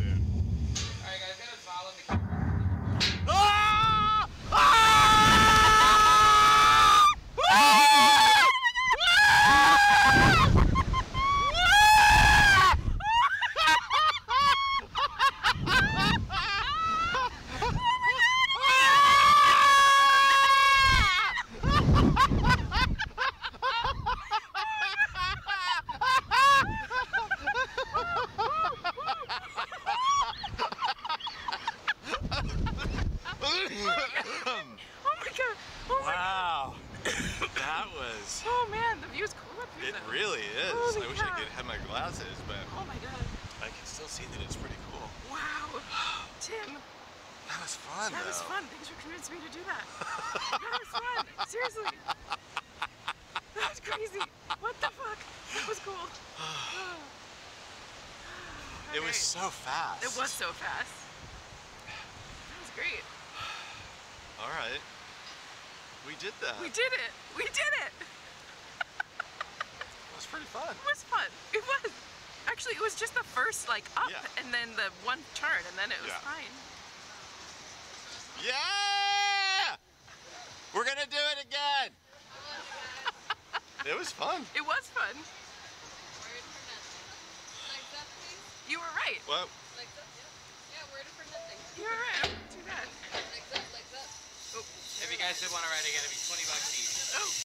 all right guys. Oh oh wow. that was. Oh man, the view's cool up here. It though. really is. Holy I wish. I could have my glasses, but Oh my god. I can still see that it's pretty cool. Wow. Tim, That was fun, that was fun. Thanks for convincing me to do that. that was fun. Seriously. That was crazy. What the fuck? That was cool. It was so fast. It was so fast. That was great. We did that. We did it. We did it. It was pretty fun. It was fun. It was. Actually, it was just the first like up Yeah. and then the one turn and then it was Yeah. fine. Yeah! We're gonna do it again. it was fun. It was fun. Word for nothing. Like that, please. You were right. Well, Like that. Yeah. Yeah. Word for nothing. You were right. Too bad guys did one already, ride again, it'd be 20 bucks each. Oh.